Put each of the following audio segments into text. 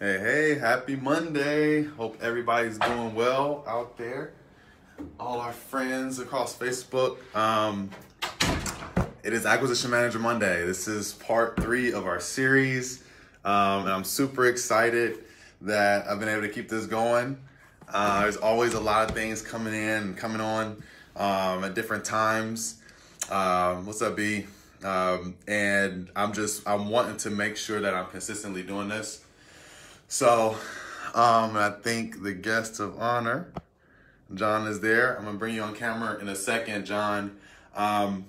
Hey, hey, happy Monday. Hope everybody's doing well out there. All our friends across Facebook. Um, it is Acquisition Manager Monday. This is part three of our series. Um, and I'm super excited that I've been able to keep this going. Uh, there's always a lot of things coming in and coming on um, at different times. Um, what's up, B? Um, and I'm just I'm wanting to make sure that I'm consistently doing this. So, um, I think the guest of honor, John, is there. I'm gonna bring you on camera in a second, John. Um,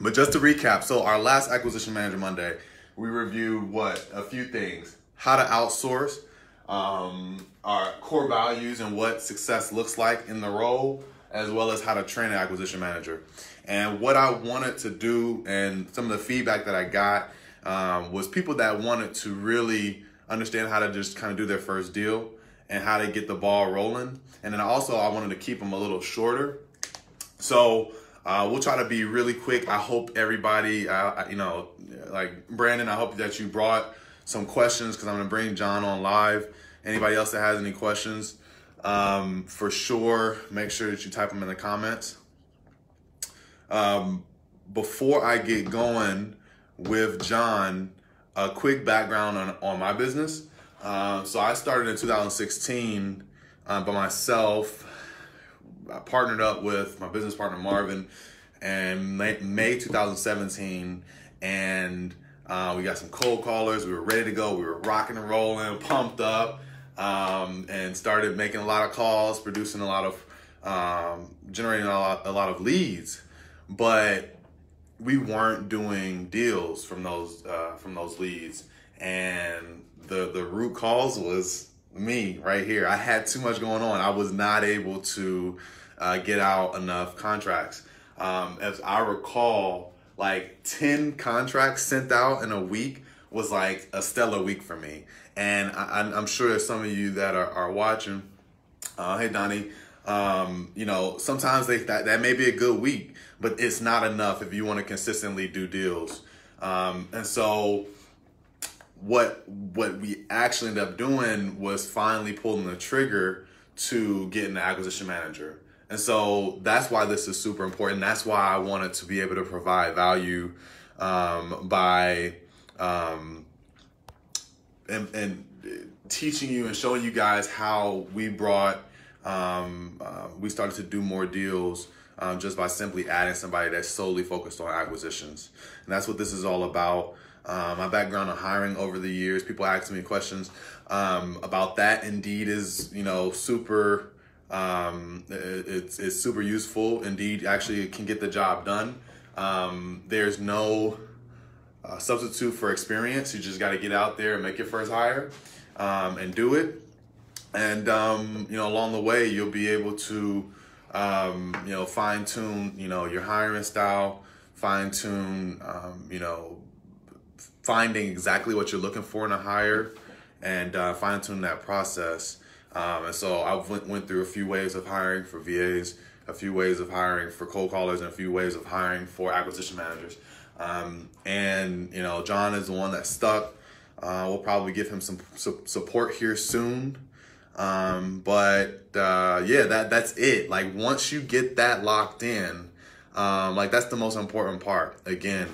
but just to recap, so our last acquisition manager Monday, we reviewed what a few things: how to outsource, um, our core values, and what success looks like in the role, as well as how to train an acquisition manager. And what I wanted to do, and some of the feedback that I got, um, was people that wanted to really understand how to just kind of do their first deal and how to get the ball rolling. And then also, I wanted to keep them a little shorter. So uh, we'll try to be really quick. I hope everybody, uh, you know, like Brandon, I hope that you brought some questions because I'm going to bring John on live. Anybody else that has any questions, um, for sure, make sure that you type them in the comments. Um, before I get going with John, a quick background on, on my business. Um, so I started in 2016 uh, by myself. I partnered up with my business partner Marvin, and May, May 2017, and uh, we got some cold callers. We were ready to go. We were rocking and rolling, pumped up, um, and started making a lot of calls, producing a lot of, um, generating a lot, a lot of leads. But we weren't doing deals from those uh, from those leads, and the the root cause was me right here. I had too much going on. I was not able to uh, get out enough contracts. Um, as I recall, like ten contracts sent out in a week was like a stellar week for me. And I, am sure there's some of you that are, are watching. Uh, hey, Donnie. Um, you know, sometimes they, that, that may be a good week, but it's not enough if you want to consistently do deals. Um, and so what what we actually ended up doing was finally pulling the trigger to getting the acquisition manager. And so that's why this is super important. That's why I wanted to be able to provide value um, by um, and, and, teaching you and showing you guys how we brought um, uh, we started to do more deals um, just by simply adding somebody that's solely focused on acquisitions. And that's what this is all about. Um, my background on hiring over the years, people ask me questions um, about that. Indeed is, you know, super, um, it's, it's super useful. Indeed actually can get the job done. There's no uh, substitute for experience. You just got to get out there and make your first hire and do it. And, um, you know, along the way, you'll be able to, um, you know, fine tune, you know, your hiring style, fine tune, um, you know, finding exactly what you're looking for in a hire and uh, fine tune that process. Um, and so I went, went through a few ways of hiring for VAs, a few ways of hiring for cold callers, and a few ways of hiring for acquisition managers. Um, and, you know, John is the one that stuck. Uh, we'll probably give him some su- support here soon. Um, but uh, yeah, that that's it. Like once you get that locked in, um, like that's the most important part. Again,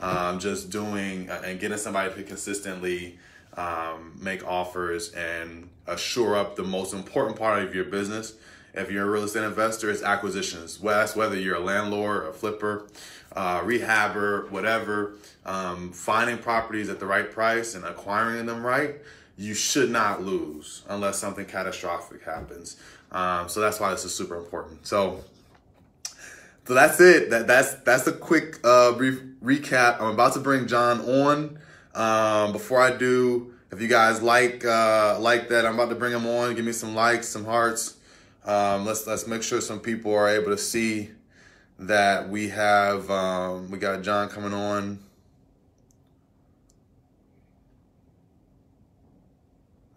um, just doing uh, and getting somebody to consistently um, make offers and assure up the most important part of your business. If you're a real estate investor, it's acquisitions. That's whether you're a landlord, a flipper, uh, rehabber, whatever. Um, finding properties at the right price and acquiring them right you should not lose unless something catastrophic happens. Um, so that's why this is super important. So, so that's it. That that's that's a quick uh, brief recap. I'm about to bring John on. Um, before I do, if you guys like uh, like that, I'm about to bring him on. Give me some likes, some hearts. Um, let's let's make sure some people are able to see that we have um, we got John coming on.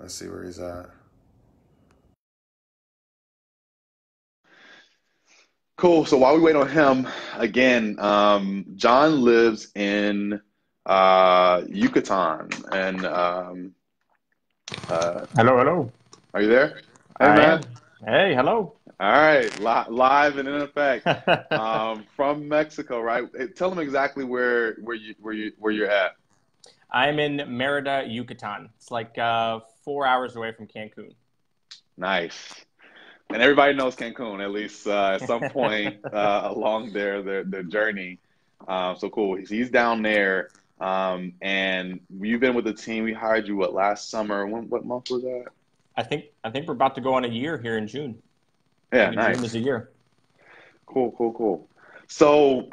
Let's see where he's at. Cool. So while we wait on him, again, um, John lives in uh, Yucatan, and um, Uh, hello, hello. Are you there? Hey, I man. Am. Hey, hello. All right, Li- live and in effect um, from Mexico, right? Tell them exactly where where you where you where you're at. I'm in Merida, Yucatan. It's like uh, four hours away from Cancun. Nice. And everybody knows Cancun, at least uh, at some point uh, along their their, their journey. Um, so cool. He's down there, um, and you've been with the team. We hired you what last summer? When, what month was that? I think I think we're about to go on a year here in June. Yeah, nice. June is a year. Cool, cool, cool. So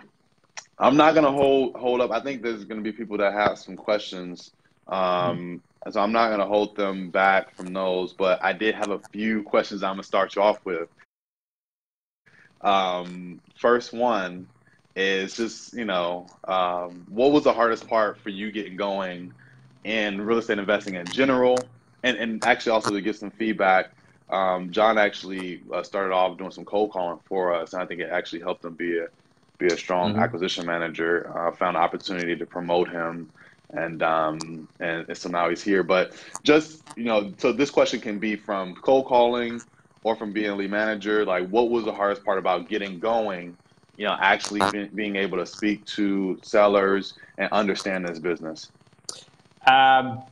I'm not gonna hold hold up. I think there's gonna be people that have some questions. Um, so I'm not gonna hold them back from those, but I did have a few questions I'm gonna start you off with. Um, first one is just, you know, um, what was the hardest part for you getting going in real estate investing in general? And, and actually also to get some feedback, um, John actually uh, started off doing some cold calling for us, and I think it actually helped him be a be a strong mm-hmm. acquisition manager. Uh, found an opportunity to promote him, and um, and so now he's here. But just you know, so this question can be from cold calling or from being a lead manager. Like, what was the hardest part about getting going? You know, actually be, being able to speak to sellers and understand this business. Um,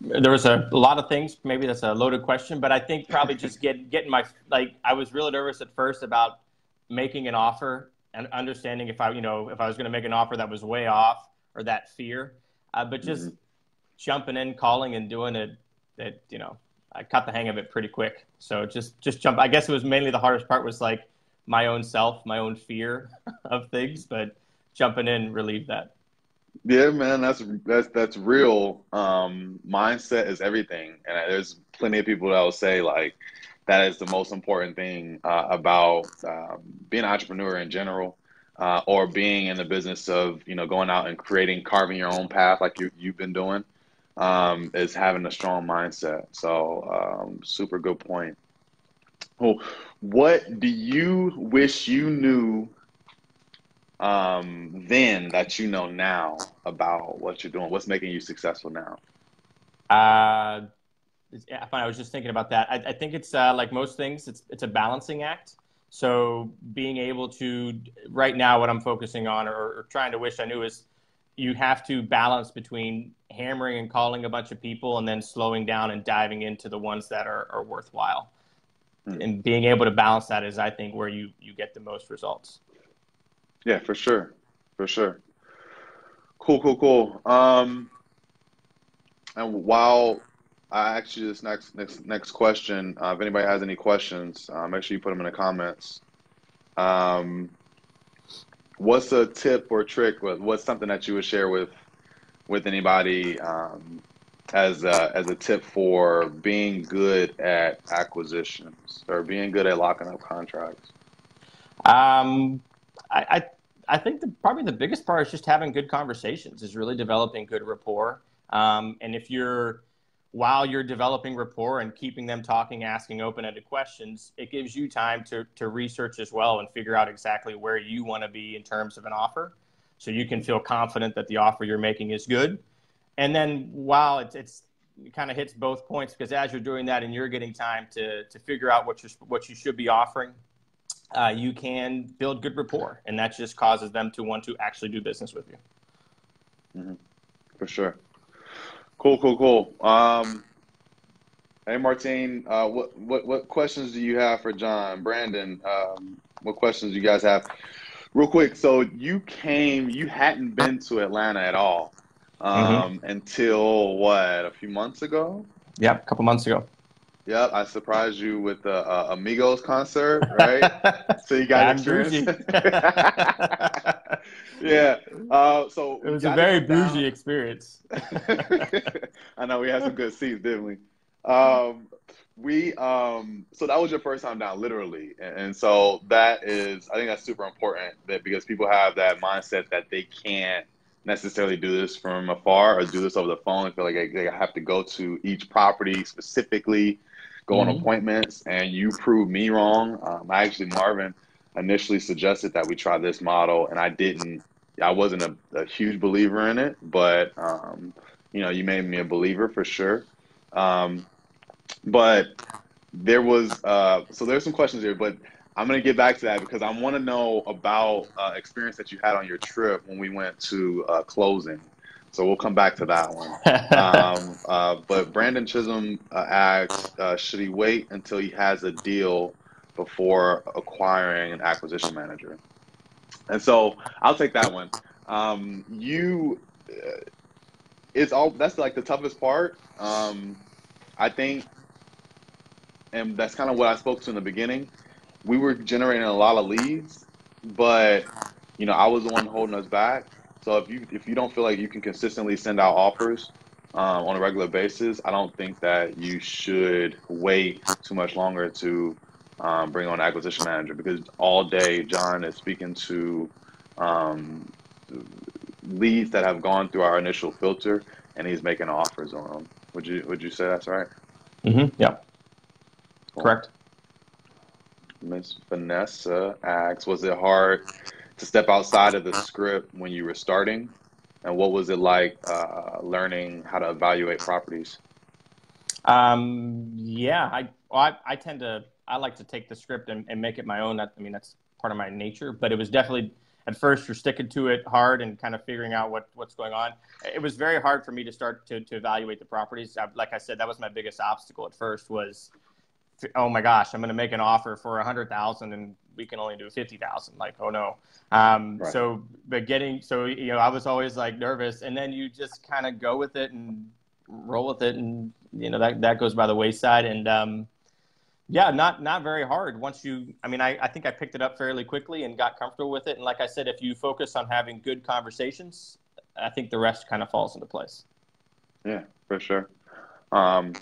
there was a, a lot of things. Maybe that's a loaded question, but I think probably just get getting my like. I was really nervous at first about making an offer and understanding if I, you know, if I was going to make an offer that was way off or that fear, uh, but just mm-hmm. jumping in, calling and doing it, it, you know, I cut the hang of it pretty quick. So just, just jump. I guess it was mainly the hardest part was like my own self, my own fear of things, but jumping in relieved that. Yeah, man, that's that's that's real. Um, mindset is everything, and there's plenty of people that will say like, that is the most important thing uh, about um, being an entrepreneur in general, uh, or being in the business of you know going out and creating, carving your own path like you you've been doing, um, is having a strong mindset. So um, super good point. Well, what do you wish you knew um, then that you know now about what you're doing? What's making you successful now? Uh, yeah. I was just thinking about that. I, I think it's uh, like most things, it's it's a balancing act. So being able to right now, what I'm focusing on or, or trying to wish I knew is you have to balance between hammering and calling a bunch of people and then slowing down and diving into the ones that are, are worthwhile. Mm. And being able to balance that is, I think, where you you get the most results. Yeah, for sure, for sure. Cool, cool, cool. Um, and while I ask you this next next next question. Uh, if anybody has any questions, uh, make sure you put them in the comments. Um, what's a tip or trick? What's something that you would share with with anybody um, as a, as a tip for being good at acquisitions or being good at locking up contracts? Um, I, I I think the, probably the biggest part is just having good conversations. Is really developing good rapport. Um, and if you're while you're developing rapport and keeping them talking, asking open ended questions, it gives you time to, to research as well and figure out exactly where you want to be in terms of an offer. So you can feel confident that the offer you're making is good. And then while it's, it's it kind of hits both points because as you're doing that and you're getting time to, to figure out what, you what you should be offering, uh, you can build good rapport. And that just causes them to want to actually do business with you. Mm-hmm. For sure. Cool, cool, cool. Um, hey, Martine, uh, what what what questions do you have for John, Brandon? Um, what questions do you guys have? Real quick, so you came, you hadn't been to Atlanta at all um, mm-hmm. until what, a few months ago? Yeah, a couple months ago. Yep, I surprised you with the uh, Migos concert, right? so you got experience. yeah. Uh, so it was a very bougie experience. I know we had some good seats, didn't we? Um, we um, so that was your first time down, literally, and, and, so that is I think that's super important that because people have that mindset that they can't necessarily do this from afar or do this over the phone. I feel like they, they have to go to each property specifically go mm-hmm. on appointments, and you proved me wrong. Um, I actually, Marvin initially suggested that we try this model, and I didn't. I wasn't a, a huge believer in it, but um, you know, you made me a believer for sure. Um, but there was uh, so there's some questions here, but I'm gonna get back to that because I want to know about uh, experience that you had on your trip when we went to uh, closing. So we'll come back to that one. um, uh, but Brandon Chisholm uh, asks, uh, should he wait until he has a deal before acquiring an acquisition manager? And so I'll take that one. Um, you, uh, it's all that's like the toughest part. Um, I think, and that's kind of what I spoke to in the beginning we were generating a lot of leads, but you know, I was the one holding us back. So if you if you don't feel like you can consistently send out offers um, on a regular basis, I don't think that you should wait too much longer to um, bring on acquisition manager because all day John is speaking to um, leads that have gone through our initial filter, and he's making offers on them. Would you Would you say that's right? Mm-hmm. Yeah. Cool. Correct. Miss Vanessa asks, was it hard to step outside of the script when you were starting? And what was it like uh, learning how to evaluate properties? Um, yeah, I, well, I, I tend to I like to take the script and, and make it my own. That, I mean, that's part of my nature. But it was definitely at first you're sticking to it hard and kind of figuring out what what's going on. It was very hard for me to start to to evaluate the properties. I, like I said, that was my biggest obstacle at first was oh my gosh, I'm going to make an offer for a hundred thousand and we can only do 50,000. Like, oh no. Um, right. so, but getting, so, you know, I was always like nervous and then you just kind of go with it and roll with it. And, you know, that, that goes by the wayside. And, um, yeah, not, not very hard once you, I mean, I, I think I picked it up fairly quickly and got comfortable with it. And like I said, if you focus on having good conversations, I think the rest kind of falls into place. Yeah, for sure. Um,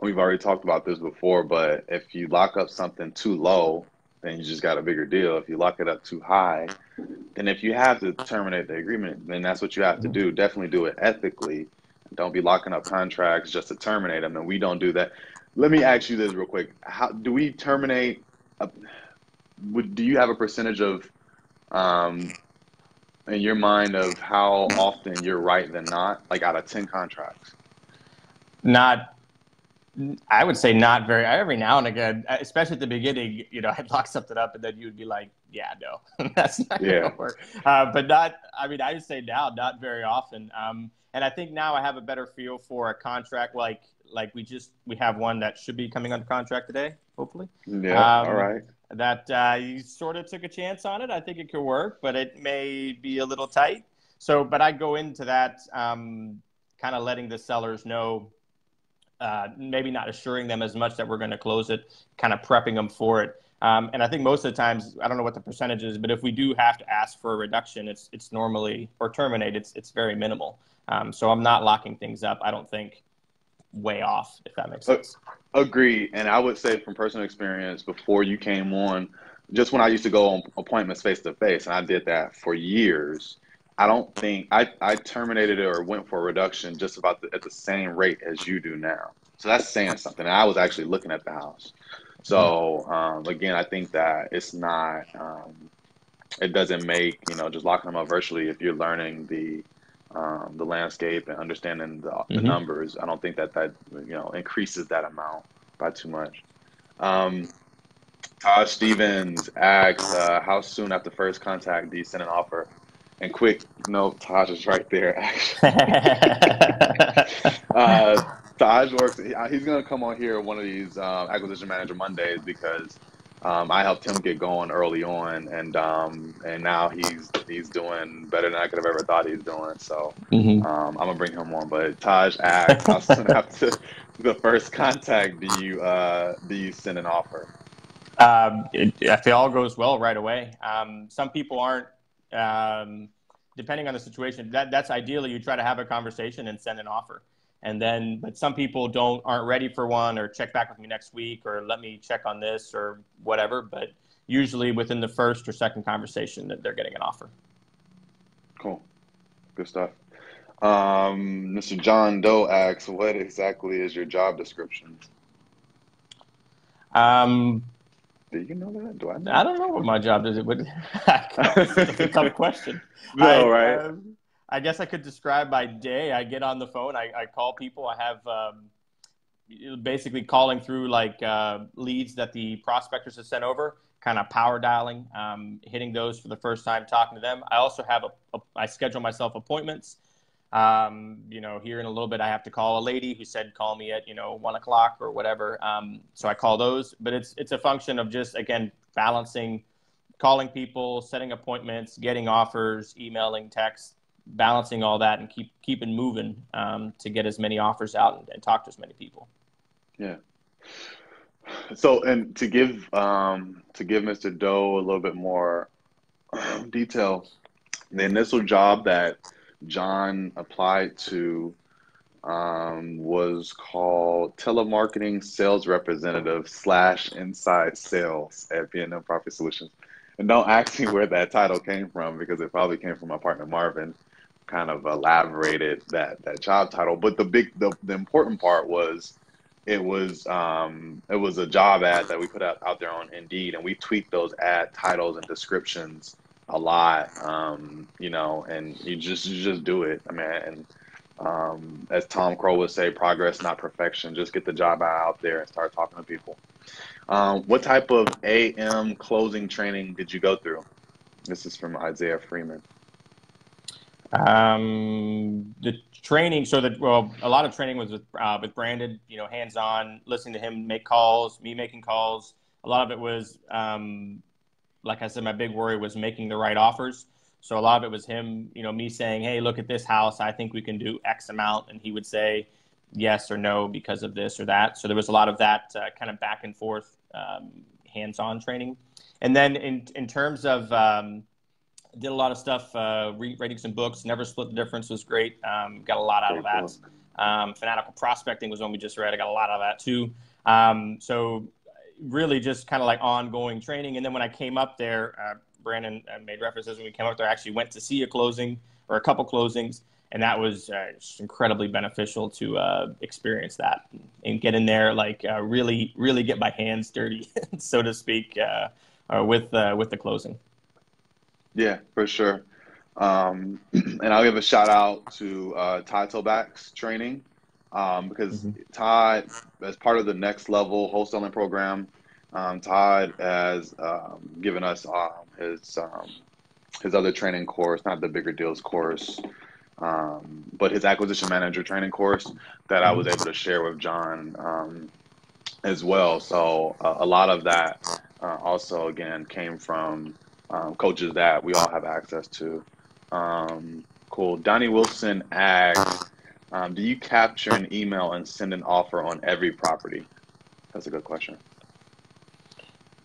we've already talked about this before, but if you lock up something too low, then you just got a bigger deal. If you lock it up too high, then if you have to terminate the agreement, then that's what you have to do. Definitely do it ethically. Don't be locking up contracts just to terminate them. And we don't do that. Let me ask you this real quick: How do we terminate? A, would do you have a percentage of, um, in your mind, of how often you're right than not? Like out of ten contracts? Not I would say not very. Every now and again, especially at the beginning, you know, I'd lock something up, and then you'd be like, "Yeah, no, that's not yeah. gonna work." Uh, but not. I mean, I would say now, not very often. Um, and I think now I have a better feel for a contract like like we just we have one that should be coming under contract today, hopefully. Yeah. Um, all right. That uh, you sort of took a chance on it. I think it could work, but it may be a little tight. So, but I go into that um, kind of letting the sellers know uh, maybe not assuring them as much that we're going to close it, kind of prepping them for it. Um, and I think most of the times, I don't know what the percentage is, but if we do have to ask for a reduction, it's it's normally or terminate. It's it's very minimal. Um, so I'm not locking things up. I don't think way off, if that makes sense. Agree. And I would say from personal experience, before you came on, just when I used to go on appointments face to face, and I did that for years. I don't think I, I terminated it or went for a reduction just about the, at the same rate as you do now. So that's saying something. And I was actually looking at the house. So um, again, I think that it's not. Um, it doesn't make you know just locking them up virtually if you're learning the um, the landscape and understanding the, mm-hmm. the, numbers. I don't think that that you know increases that amount by too much. Um, Todd Stevens asks, uh, "How soon after first contact do you send an offer?" And quick note, Taj is right there. Actually, uh, Taj works. He's going to come on here one of these uh, acquisition manager Mondays because um, I helped him get going early on, and um, and now he's he's doing better than I could have ever thought he's doing. So mm-hmm. um, I'm gonna bring him on. But Taj asks, how soon after the first contact do you uh, do you send an offer? Um, it, if it all goes well, right away. Um, some people aren't um, depending on the situation, that that's ideally you try to have a conversation and send an offer. And then, but some people don't aren't ready for one, or check back with me next week, or let me check on this, or whatever. But usually within the first or second conversation, that they're getting an offer. Cool, good stuff. Um, Mr. John Doe asks, "What exactly is your job description?" Um, do you know that? Do I? Know I don't know what my job is. It would. It's a tough question. no, I, right? Um, I guess I could describe my day. I get on the phone, I, I call people. I have um, basically calling through like uh, leads that the prospectors have sent over, kind of power dialing, um, hitting those for the first time, talking to them. I also have a, a I schedule myself appointments. Um, you know, here in a little bit, I have to call a lady who said call me at you know one o'clock or whatever. Um, so I call those, but it's it's a function of just again balancing, calling people, setting appointments, getting offers, emailing, text, balancing all that, and keep keeping moving um, to get as many offers out and, and, talk to as many people. Yeah. So, and to give um, to give Mr. Doe a little bit more detail, the initial job that John applied to um, was called telemarketing sales representative slash inside sales at B&M Property Solutions. And don't ask me where that title came from because it probably came from my partner Marvin. Kind of elaborated that that job title, but the big the, the important part was it was um, it was a job ad that we put out, out there on Indeed, and we tweaked those ad titles and descriptions a lot, um, you know, and you just you just do it. I mean, and um, as Tom Krol would say, progress, not perfection. Just get the job out there and start talking to people. Um, what type of AM closing training did you go through? This is from Isaiah Freeman. Um, the training, so that well, a lot of training was with uh, with Brandon. You know, hands on, listening to him make calls, me making calls. A lot of it was um, like I said, my big worry was making the right offers. So a lot of it was him, you know, me saying, "Hey, look at this house. I think we can do X amount," and he would say yes or no because of this or that. So there was a lot of that uh, kind of back and forth, um, hands-on training. And then in in terms of um, did a lot of stuff, uh, re- reading some books. Never Split the Difference was great. Um, got a lot out of that. Um, Fanatical Prospecting was one we just read. I got a lot out of that too. Um, so really just kind of like ongoing training. And then when I came up there, uh, Brandon uh, made references when we came up there. I actually went to see a closing or a couple closings, and that was uh, incredibly beneficial to uh, experience that and get in there, like uh, really, really get my hands dirty, so to speak, uh, with with the closing. Yeah, for sure. Um, and I'll give a shout out to uh, Todd Toback's training um, because mm-hmm. Todd, as part of the next level wholesaling program, um, Todd has um, given us um, his um, his other training course, not the bigger deals course, um, but his acquisition manager training course that I was mm-hmm. able to share with John as well. So uh, a lot of that uh, also again came from coaches that we all have access to. cool. Donnie Wilson asked um, do you capture an email and send an offer on every property? That's a good question.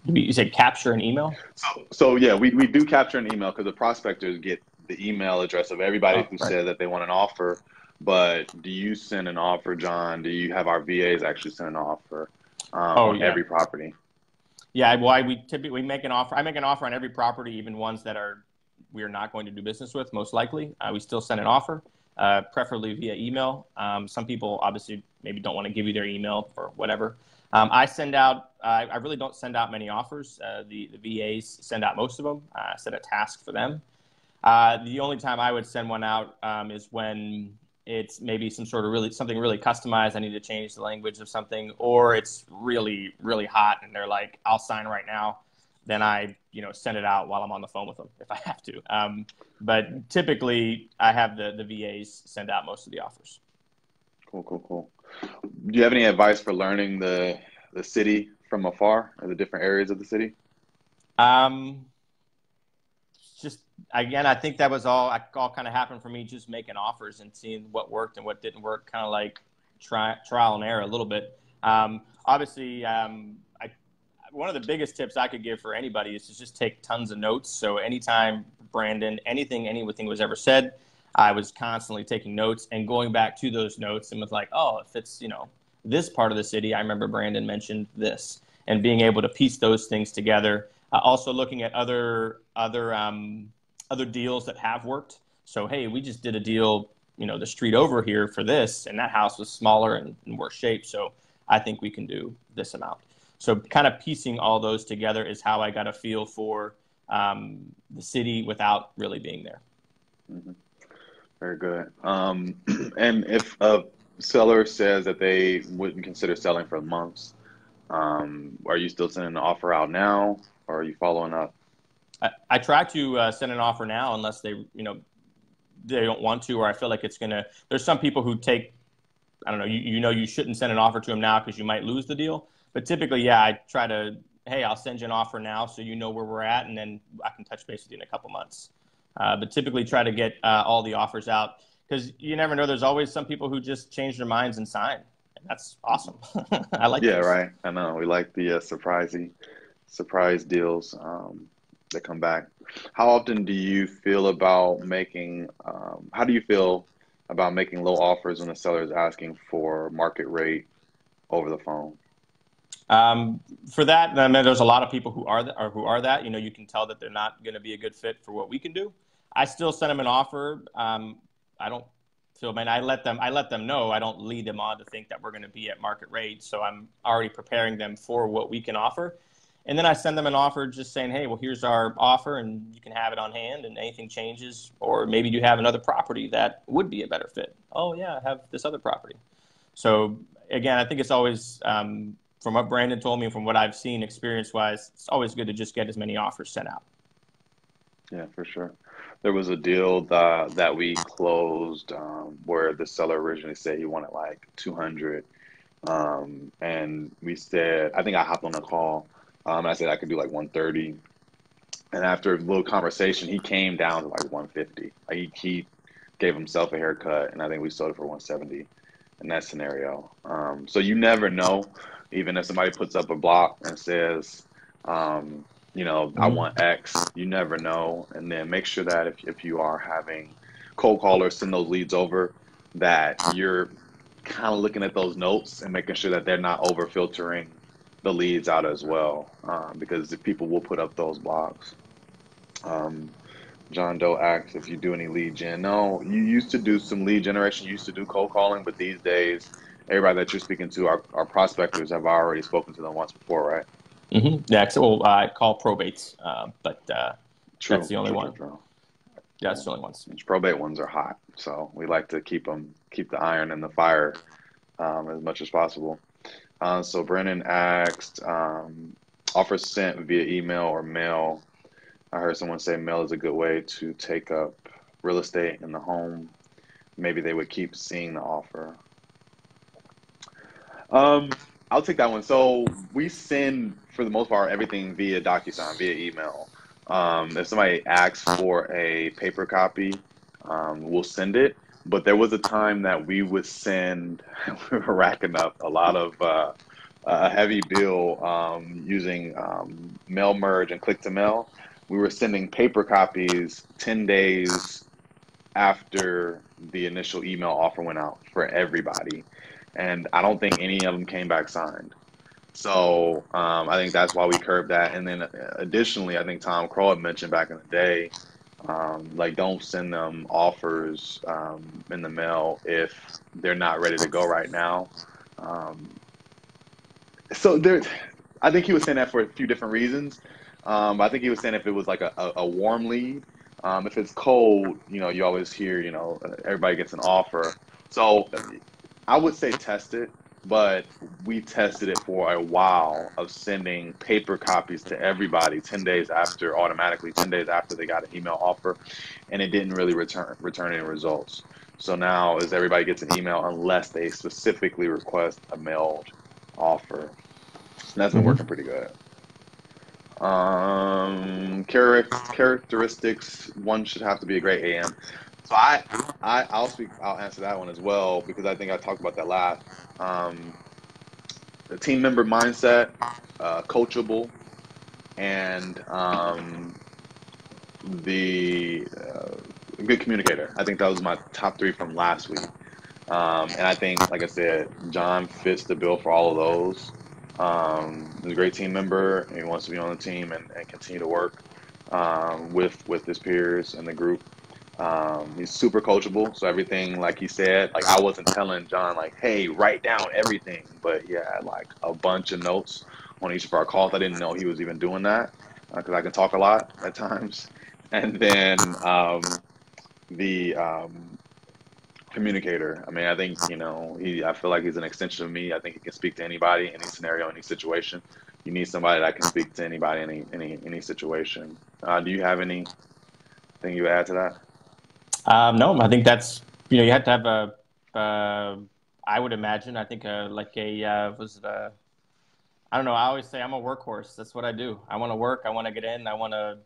You said capture an email? So, so yeah, we, we do capture an email because the prospectors get the email address of everybody oh, who right. said that they want an offer. But do you send an offer, John? Do you have our VAs actually send an offer um, oh, on yeah. every property? Yeah, why we typically we make an offer. I make an offer on every property, even ones that are we are not going to do business with. Most likely, uh, we still send an offer uh, preferably via email. Um, some people obviously maybe don't want to give you their email for whatever. Um, I send out, uh, I really don't send out many offers. Uh, the, the VAs send out most of them. I set a task for them. Uh, the only time I would send one out um, is when it's maybe some sort of really something really customized. I need to change the language of something, or it's really really hot, and they're like, "I'll sign right now." then I, you know, send it out while I'm on the phone with them if I have to. Um, but typically, I have the the VAs send out most of the offers. Cool, cool, cool. Do you have any advice for learning the the city from afar or the different areas of the city? Um, again, I think that was all all kind of happened for me, just making offers and seeing what worked and what didn't work, kind of like try, trial and error a little bit. Um, obviously, um, one of the biggest tips I could give for anybody is to just take tons of notes. So anytime Brandon, anything, anything was ever said, I was constantly taking notes and going back to those notes and was like, oh, if it's you know this part of the city, I remember Brandon mentioned this, and being able to piece those things together. Uh, also looking at other other um, other deals that have worked. So hey, we just did a deal, you know, the street over here for this, and that house was smaller and in worse shape. So I think we can do this amount. So kind of piecing all those together is how I got a feel for um, the city without really being there. Mm-hmm. Very good. Um, and if a seller says that they wouldn't consider selling for months, um, are you still sending an offer out now, or are you following up? I, I try to uh, send an offer now, unless they, you know, they don't want to, or I feel like it's gonna. There's some people who take, I don't know, you, you know, you shouldn't send an offer to them now because you might lose the deal. But typically, yeah, I try to, hey, I'll send you an offer now so you know where we're at, and then I can touch base with you in a couple months. Uh, but typically, try to get uh, all the offers out because you never know. There's always some people who just change their minds and sign. And that's awesome. I like. Yeah, those. right. I know we like the uh, surprising, surprise deals um, that come back. How often do you feel about making? Um, how do you feel about making low offers when the seller is asking for market rate over the phone? Um, for that, I mean, there's a lot of people who are, who are that. You know, you can tell that they're not going to be a good fit for what we can do. I still send them an offer. Um, I don't feel, I mean, I let them, I let them know. I don't lead them on to think that we're going to be at market rate. So I'm already preparing them for what we can offer. And then I send them an offer just saying, hey, well, here's our offer and you can have it on hand and anything changes. Or maybe you have another property that would be a better fit. Oh, yeah, I have this other property. So again, I think it's always, um, from what Brandon told me, from what I've seen experience wise, it's always good to just get as many offers sent out. Yeah, for sure. There was a deal that, that we closed um, where the seller originally said he wanted like 200. Um, and we said, I think I hopped on a call. Um, I said I could do like 130. And after a little conversation, he came down to like 150. Like he, he gave himself a haircut, and I think we sold it for 170 in that scenario. Um, so you never know, even if somebody puts up a block and says, um, you know, I want X, you never know. And then make sure that if, if you are having cold callers send those leads over, that you're kind of looking at those notes and making sure that they're not over filtering the leads out as well, um, because if people will put up those blocks. Um, John Doe asks if you do any lead gen. No, you used to do some lead generation, you used to do cold calling, but these days, everybody that you're speaking to, our, our prospectors have already spoken to them once before, right? Mm-hmm. Yeah, well, I call probates, uh, but uh, True, that's the only true, one. true. Yeah, that's the only ones. Probate ones are hot, so we like to keep them, keep the iron in the fire um, as much as possible. Uh, so Brennan asked, um, offers sent via email or mail. I heard someone say mail is a good way to take up real estate in the home. Maybe they would keep seeing the offer. Um, I'll take that one. So we send, for the most part, everything via DocuSign, via email. Um, if somebody asks for a paper copy, um, we'll send it. But there was a time that we would send, we were racking up a lot of uh, a heavy bill um, using um, mail merge and click to mail. We were sending paper copies 10 days after the initial email offer went out for everybody. And I don't think any of them came back signed. So um, I think that's why we curbed that. And then additionally, I think Tom Krol had mentioned back in the day, um, like don't send them offers um, in the mail if they're not ready to go right now. Um, so there, I think he was saying that for a few different reasons. Um, I think he was saying if it was like a, a, a warm lead, um, if it's cold, you know, you always hear, you know, everybody gets an offer. So I would say test it, but we tested it for a while of sending paper copies to everybody 10 days after, automatically 10 days after they got an email offer, and it didn't really return return any results. So now is everybody gets an email unless they specifically request a mailed offer. And that's been Mhm. working pretty good. Um, charac- characteristics. One should have to be a great AM. I, I, I'll speak. I'll answer that one as well because I think I talked about that last. Um, the team member mindset, uh, coachable, and um, the uh, good communicator. I think that was my top three from last week. Um, and I think, like I said, John fits the bill for all of those. Um, he's a great team member, he wants to be on the team and, and continue to work um, with with his peers and the group. Um, he's super coachable, so everything, like he said, like I wasn't telling John, like, "Hey, write down everything," but yeah, like a bunch of notes on each of our calls. I didn't know he was even doing that because I can talk a lot at times. And then um, the um, communicator. I mean, I think you know he. I feel like he's an extension of me. I think he can speak to anybody, any scenario, any situation. You need somebody that can speak to anybody, any any any situation. Uh, do you have anything you add to that? Um, no, I think that's you know you have to have a. Uh, I would imagine. I think uh, like a uh, was it a. I don't know. I always say I'm a workhorse. That's what I do. I want to work. I want to get in. I want to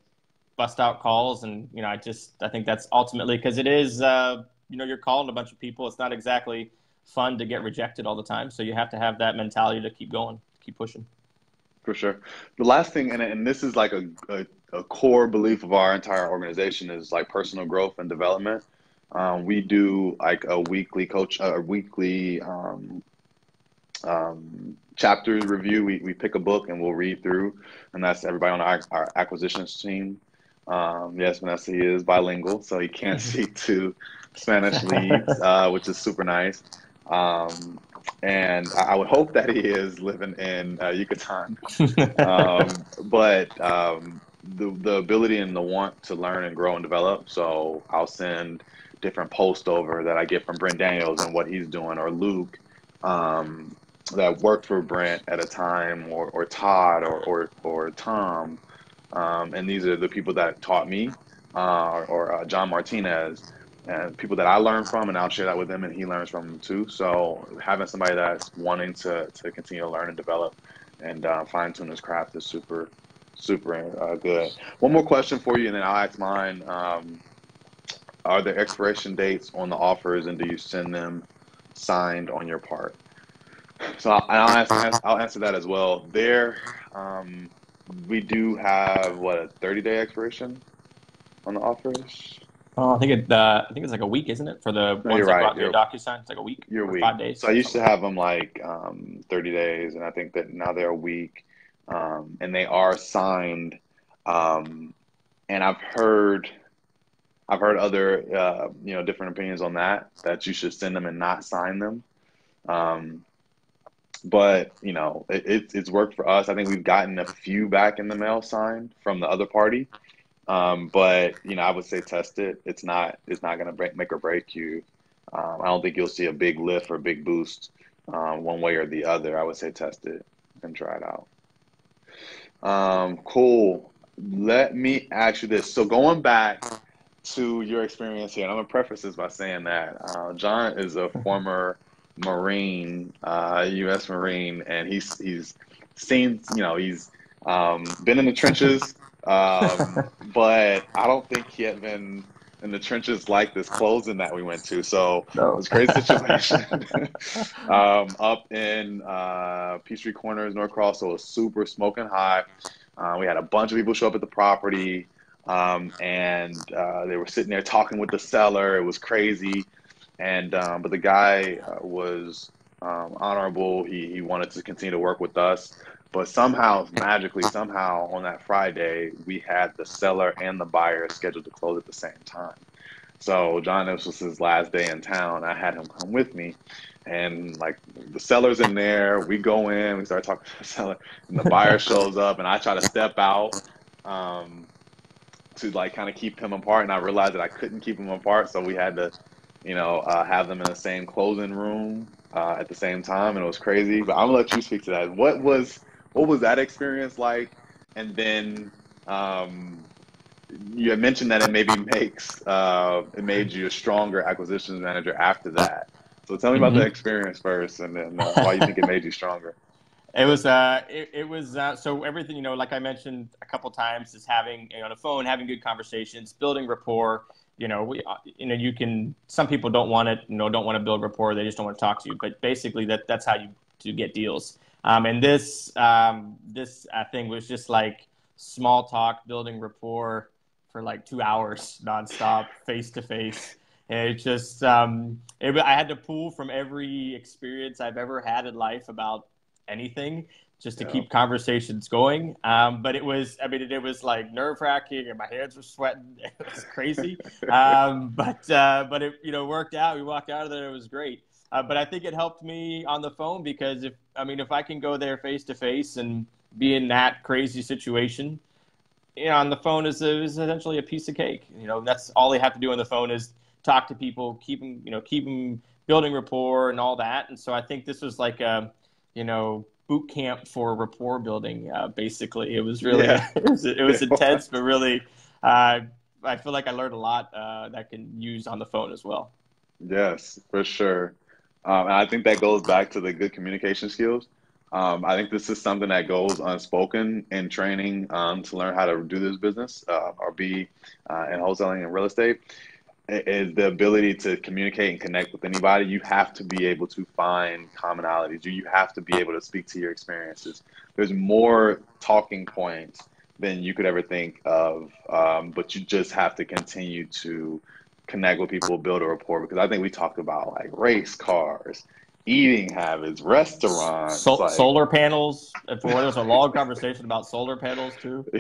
bust out calls, and you know, I just I think that's ultimately because it is. Uh, you know, you're calling a bunch of people. It's not exactly fun to get rejected all the time. So you have to have that mentality to keep going, keep pushing. For sure. The last thing, and, and this is like a, a, a core belief of our entire organization, is like personal growth and development. Um, we do like a weekly coach, a weekly um, um, chapters review. We, we pick a book and we'll read through, and that's everybody on our, our acquisitions team. Um, yes, Vanessa he is bilingual, so he can't speak to Spanish leads, uh, which is super nice. Um, and I would hope that he is living in uh, Yucatan. um, but um, the the ability and the want to learn and grow and develop. So I'll send different posts over that I get from Brent Daniels and what he's doing, or Luke um, that worked for Brent at a time, or or Todd, or or, or Tom. Um, and these are the people that taught me, uh, or, or uh, John Martinez and people that I learned from, and I'll share that with him, and he learns from them too. So having somebody that's wanting to to continue to learn and develop and uh, fine tune his craft is super super uh, good. One more question for you, and then I'll ask mine. Um, are there expiration dates on the offers, and do you send them signed on your part? So I'll, I'll, answer, I'll answer that as well. There, um, we do have what a 30 day expiration on the offers. Oh, I think it. Uh, I think it's like a week, isn't it? For the no, ones that right. your DocuSign, it's like a week. You're week. Five days. So I used to have them like um, 30 days, and I think that now they're a week, um, and they are signed. Um, and I've heard, I've heard other, uh, you know, different opinions on that. That you should send them and not sign them. Um, but you know, it, it, it's worked for us. I think we've gotten a few back in the mail signed from the other party. Um, but you know, I would say test it. It's not it's not going to make or break you. Um, I don't think you'll see a big lift or a big boost um, one way or the other. I would say test it and try it out. Um, cool. Let me ask you this. So going back to your experience here, and I'm gonna preface this by saying that uh, John is a former Marine, uh, U.S. Marine, and he's he's seen you know he's um, been in the trenches um, but I don't think he had been in the trenches like this closing that we went to. So no. it was a great situation. um, up in uh, Peachtree Corners, Norcross. so it was super smoking hot. Uh, we had a bunch of people show up at the property, um, and uh, they were sitting there talking with the seller. It was crazy, and um, but the guy uh, was um, honorable. He he wanted to continue to work with us. But somehow, magically, somehow on that Friday, we had the seller and the buyer scheduled to close at the same time. So John, this was his last day in town. I had him come with me, and like the seller's in there. We go in, we start talking to the seller, and the buyer shows up, and I try to step out um, to like kind of keep him apart, and I realized that I couldn't keep them apart, so we had to, you know, uh, have them in the same closing room uh, at the same time, and it was crazy. But I'm gonna let you speak to that. What was what was that experience like? And then um, you had mentioned that it maybe makes uh, it made you a stronger acquisitions manager after that. So tell me about mm-hmm. the experience first, and then uh, why you think it made you stronger. It was uh, it, it was uh, so everything you know, like I mentioned a couple times, is having you know, on the phone, having good conversations, building rapport. You know, we, uh, you know, you can. Some people don't want it, you know, don't want to build rapport. They just don't want to talk to you. But basically, that that's how you to get deals. Um, and this um, this uh, thing was just like small talk, building rapport for like two hours nonstop, face to face. And it just um, it, I had to pull from every experience I've ever had in life about anything just to yeah. keep conversations going. Um, but it was, I mean, it, it was like nerve wracking and my hands were sweating. It was crazy. um, but, uh, but it, you know, worked out. We walked out of there. It was great. Uh, but I think it helped me on the phone because if I mean if I can go there face to face and be in that crazy situation, you know, on the phone is, is essentially a piece of cake. You know, that's all they have to do on the phone is talk to people, keep them, you know, keep them building rapport and all that. And so I think this was like a, you know, boot camp for rapport building. Uh, basically, it was really yeah. it was it was intense, but really, uh, I feel like I learned a lot uh, that I can use on the phone as well. Yes, for sure. Um, and I think that goes back to the good communication skills. Um, I think this is something that goes unspoken in training um, to learn how to do this business uh, or be uh, in wholesaling and real estate is the ability to communicate and connect with anybody. You have to be able to find commonalities. You have to be able to speak to your experiences. There's more talking points than you could ever think of, um, but you just have to continue to connect with people, build a rapport. Because I think we talked about like race cars, eating habits, restaurants, so, like... solar panels. If there was a long conversation about solar panels too.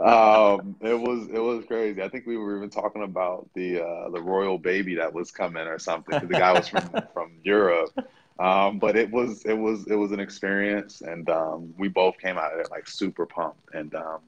um, it was it was crazy. I think we were even talking about the uh, the royal baby that was coming or something. the guy was from from Europe. Um, but it was it was it was an experience, and um, we both came out of it like super pumped, and um,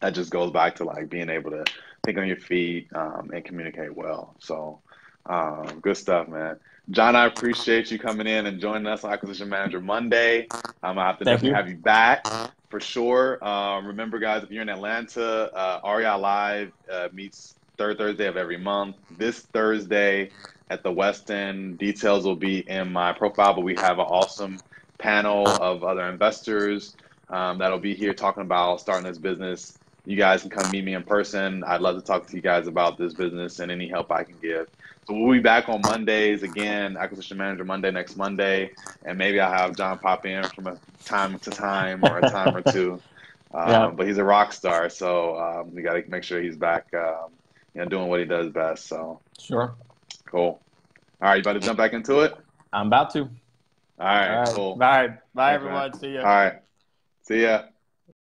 that just goes back to like being able to think on your feet um, and communicate well. So um, good stuff, man. John, I appreciate you coming in and joining us on Acquisition Manager Monday. I'm gonna have to Thank definitely you. have you back for sure. Um, remember, guys, if you're in Atlanta, uh, REI Live uh, meets third Thursday of every month. This Thursday at the West End, details will be in my profile, but we have an awesome panel of other investors um, that'll be here talking about starting this business. You guys can come meet me in person. I'd love to talk to you guys about this business and any help I can give. So we'll be back on Mondays again, acquisition manager Monday next Monday, and maybe I'll have John pop in from a time to time or a time or two. Um, yeah. But he's a rock star, so um, we got to make sure he's back, um, you know, doing what he does best. So sure, cool. All right, you about to jump back into it? I'm about to. All right, All right. cool. Bye, bye, everyone. See you. All right, see ya.